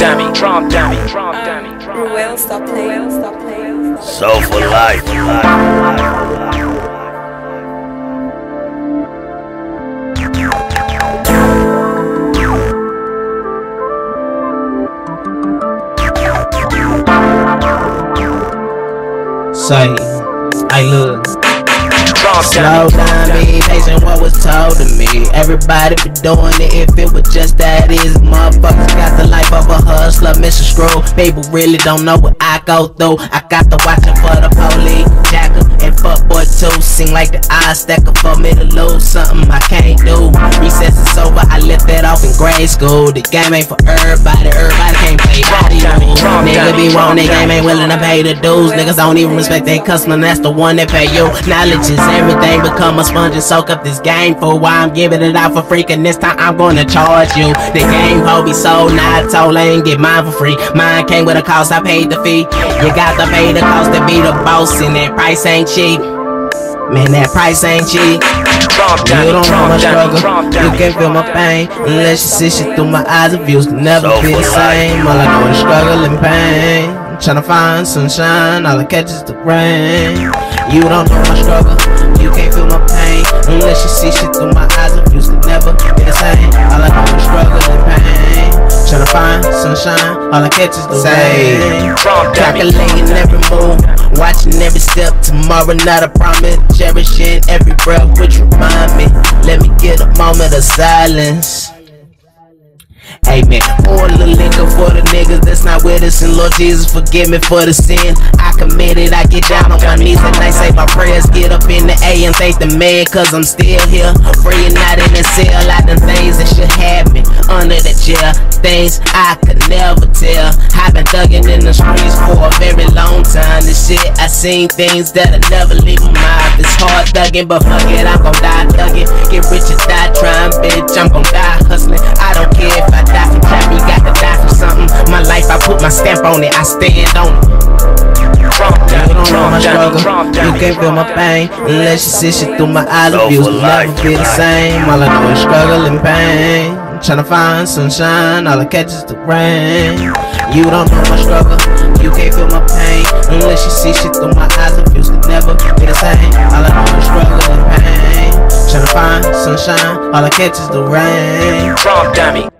dummy, drum dummy, drum dummy. Ruel, stop playing, stop playing. Zoe for life. Say, I look. Drum Slow dummy, down, be patient what was told to me. Everybody be doing it if it was just that easy. Motherfuckers got the life of a hustler, Mr. Screw. People really don't know what I go through. I got to watching for the police, jacker, and fuckboy too. Seem like the odds stacker for me to lose something I can't do. Recess is over, I left that off in grade school. The game ain't for everybody, everybody can't play body rules. Nigga be the game ain't willing to pay the dues. Niggas don't even respect their customer, that's the one that pay you. Knowledge is everything, become a sponge and soak up this game for why I'm giving it out for free. And this time I'm gonna charge you. The game ho be sold, not told, I ain't get mine for free. Mine came with a cost, I paid the fee. You got to pay the cost to be the boss, and that price ain't cheap. Man, that price ain't cheap. You don't know my struggle. You can't feel my pain unless you see shit through my eyes. The views can never be the same. All I know is struggle and pain. Tryna find sunshine. All I catch is the rain. You don't know my struggle. You can't feel my pain unless you see shit through my eyes. The views can never be the same. All I know is struggle and pain. Tryna find sunshine. All I catch is the rain. Calculating every move, watching every step. Tomorrow, not a promise. Cherishing every breath, which remind me. Let me get a moment of silence. Amen. Pour a little liquor for the niggas that's not with us. And Lord Jesus, forgive me for the sin I committed. I get down on my knees and I say my prayers. Get up in the A and thank the man, cause I'm still here. Free and not in the cell. I done things that should have me under the jail. Things I could never tell. I've been thugging in the streets for a very long time. This shit, I seen things that'll never leave my mind. It's hard thugging, but fuck it, I'm gon' die thugging. Get rich or die trying, bitch. I'm gon' die hustling. Don't care if I die from trap, you got to die from something. My life, I put my stamp on it, I stand on it. You don't know my struggle. You can't feel my pain unless you see shit through my eyes. The views for will never be the same. All I know is struggle and pain. I'm tryna find sunshine. All I catch is the rain. You don't know my struggle. You can't feel my pain unless you see shit through my eyes. The views can never be the same. All I know is struggle and pain. Tryna find sunshine. All I catch is the rain. Drum dummy.